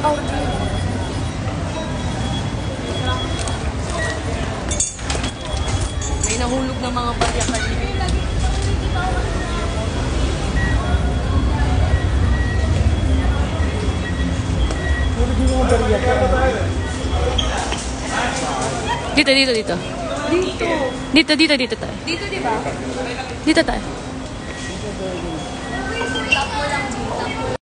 May nahulog ng mga barya kanina. Dito, dito, dito. Dito. Dito, dito, dito tayo. Dito, di ba? Dito tayo. Abangan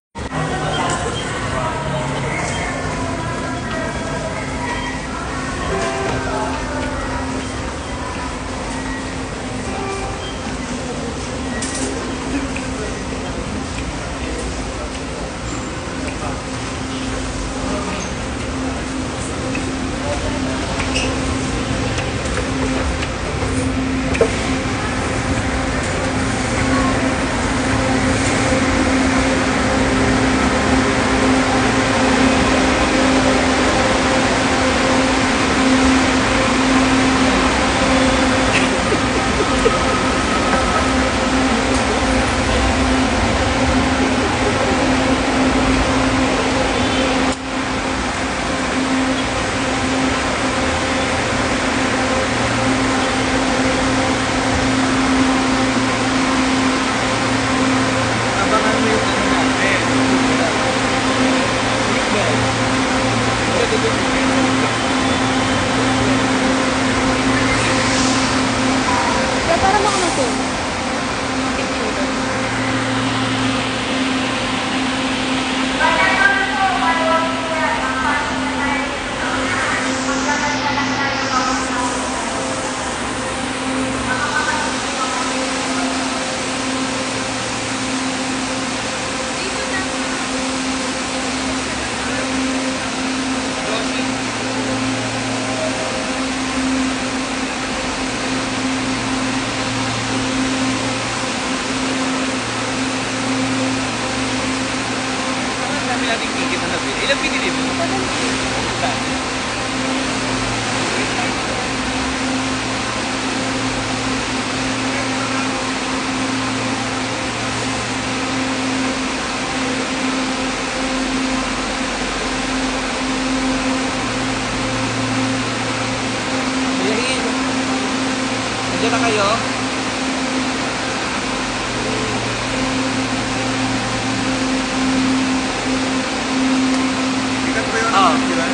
Oo. Di ba?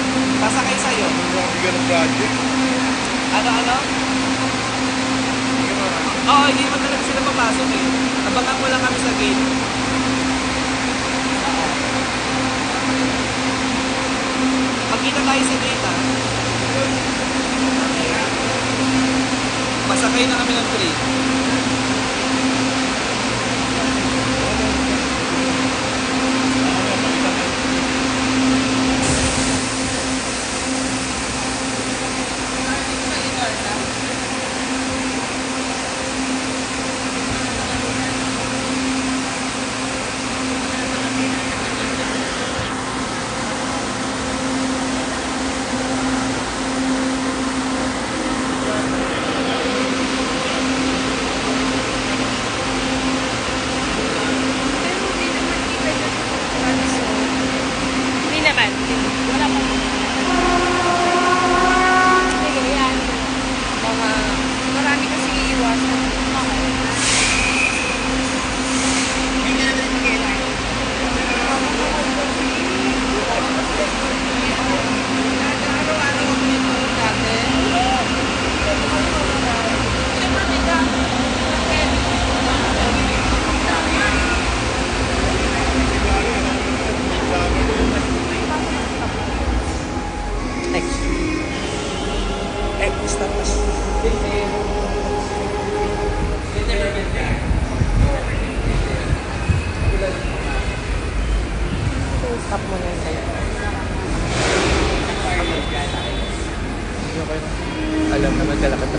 Sasakay sa'yo. Bigyan ng project. Ano, ano? Oo, hindi mo talaga sila papasok eh. Abangan mo lang kami sa gate. Magkita tayo sa gate ah. Masakay na kami ng train. Hindi naman. Wala pa. Sige, yan. Mga, marami kasi iiwasan. Next. Tapos. Stop mo na sa'yo. Alam na magkalakad na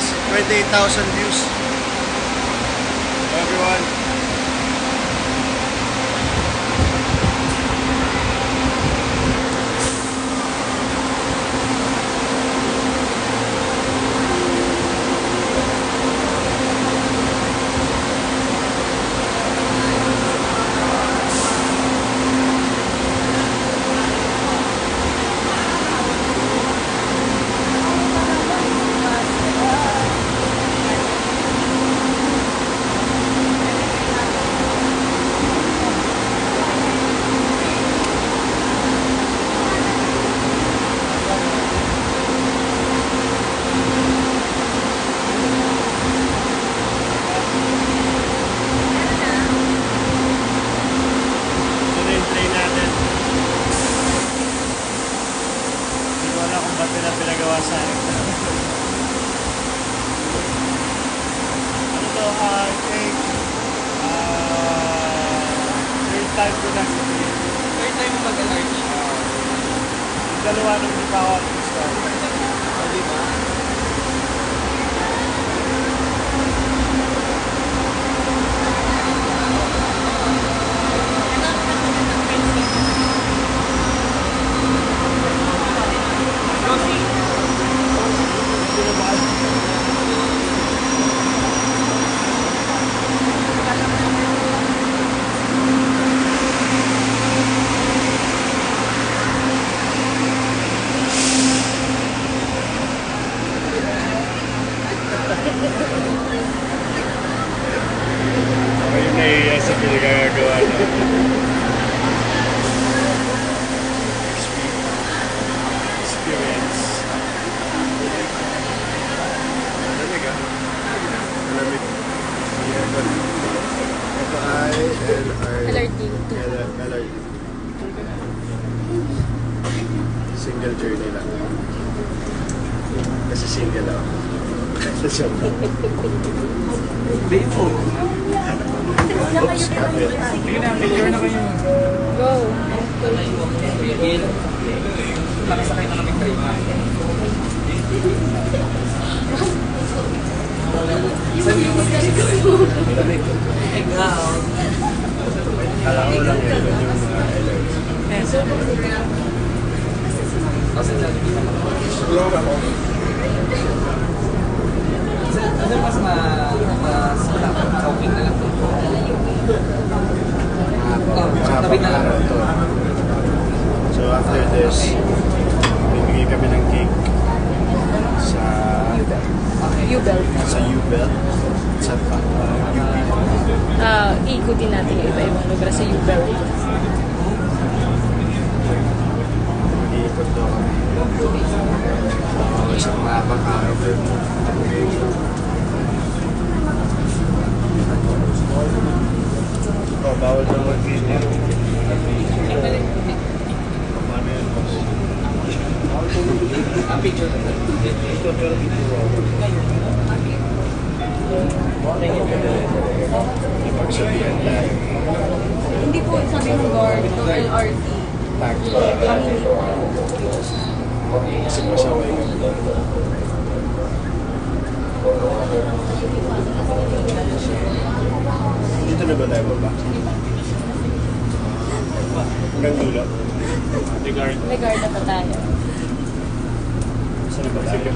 628,000 views. Time ko na sa. Third time mo mag-large. Yung dalawa nung hindi pa ako artista. O, di ba? Ako yung naiiya sa pinagagawa na. Experience. Malamig ah. Malamig. Yeah, but ito ay LR... LRT. L- LRT. Single journey lang. Kasi single ako. Joke lang. Befo. Oops. Sige na, picture na kayo. Go. Bill. Nakasakay na kami na. Ikaw. Kala ko lang yun yung mga LRT. Kasi dyan, hindi naman ako. Ano mas ma... mas talking na lang po? Oh, tabi na lang. araw to. So after this, bibigay kami ng cake sa U-belt. sa U-Bell. Sa pa? UP. Ah, iikutin natin yung iba-ibang lugar sa U-belt. Mag-iikot daw kami. Isang mahabang araw. Oh, bawal na mag-video. Paano yan, boss? Ang picture. Ito. Hindi po sabi ng guard ng LRT. Po. Kasi pasaway kami. Dito na ba tayo baba? Hanggang dulo. Regard. May guard na pa tayo. Saan na ba tayo?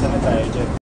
sanitizer